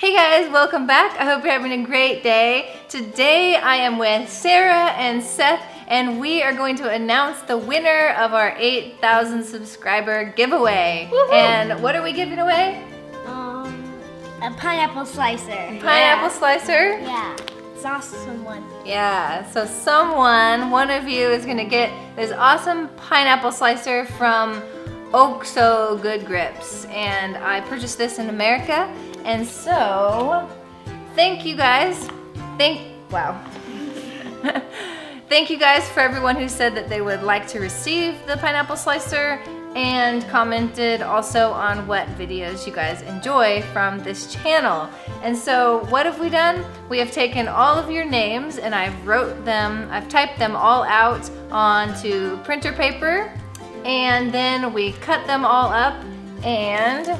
Hey guys, welcome back. I hope you're having a great day. Today I am with Sarah and Seth and we are going to announce the winner of our 8,000 subscriber giveaway. And what are we giving away? Um, a pineapple slicer. Pineapple yeah. slicer? Yeah. It's awesome one. Yeah, so someone, one of you is gonna get this awesome pineapple slicer from Oh, Oxo Good Grips. And I purchased this in America. And so, thank you guys. Thank, wow. thank you guys for everyone who said that they would like to receive the pineapple slicer and commented also on what videos you guys enjoy from this channel. And so what have we done? We have taken all of your names and I've wrote them, I've typed them all out onto printer paper and then we cut them all up and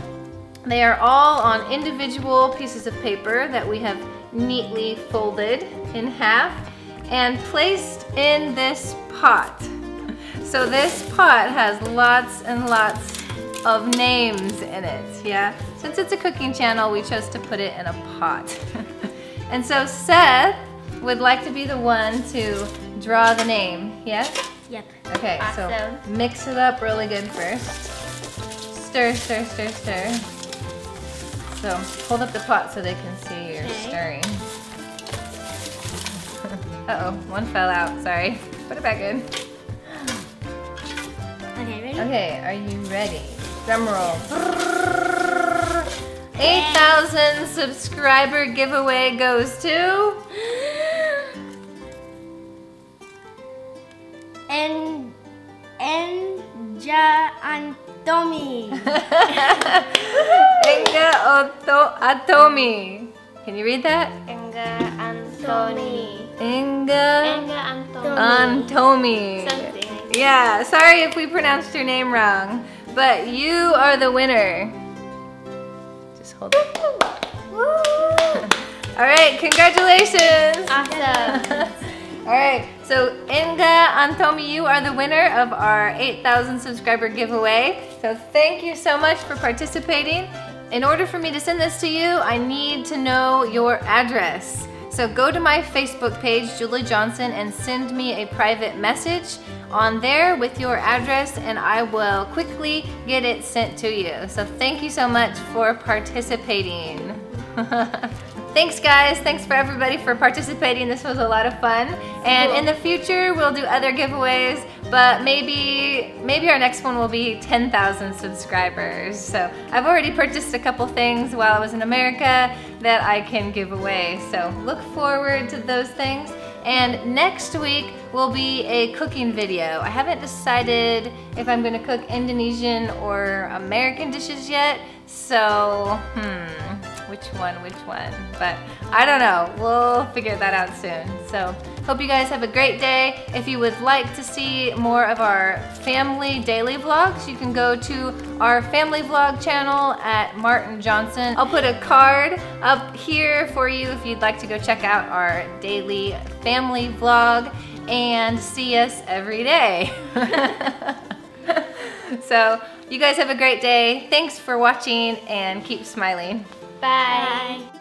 they are all on individual pieces of paper that we have neatly folded in half and placed in this pot. So this pot has lots and lots of names in it, yeah? Since it's a cooking channel, we chose to put it in a pot. and so Seth would like to be the one to draw the name, yes? Yep. Okay, Awesome. so mix it up really good first. Stir, stir, stir, stir. So hold up the pot so they can see you're Okay. stirring. Uh-oh, one fell out, sorry. Put it back in. Okay, ready? Okay, are you ready? Drum roll. 8,000 subscriber giveaway goes to... And Enja Antomi. Enga Oto Atomi. Can you read that? Enga Antoni. Enga Enga Antoni. Antomi. Something. Yeah, sorry if we pronounced your name wrong, but you are the winner. Just hold it. All right, congratulations. Awesome. All right, so Engga Antomi, you are the winner of our 8,000 subscriber giveaway. So thank you so much for participating. In order for me to send this to you, I need to know your address. So go to my Facebook page, Julie Johnson, and send me a private message on there with your address and I will quickly get it sent to you. So thank you so much for participating. Thanks guys, thanks for everybody for participating. This was a lot of fun. And in the future, we'll do other giveaways, but maybe maybe our next one will be 10,000 subscribers. So I've already purchased a couple things while I was in America that I can give away. So look forward to those things. And next week will be a cooking video. I haven't decided if I'm gonna cook Indonesian or American dishes yet. So, hmm, which one, which one? But I don't know, we'll figure that out soon. So hope you guys have a great day. If you would like to see more of our family daily vlogs, you can go to our family vlog channel at Martin Johnson. I'll put a card up here for you if you'd like to go check out our daily family vlog and see us every day. so you guys have a great day. Thanks for watching and keep smiling. Bye. Bye.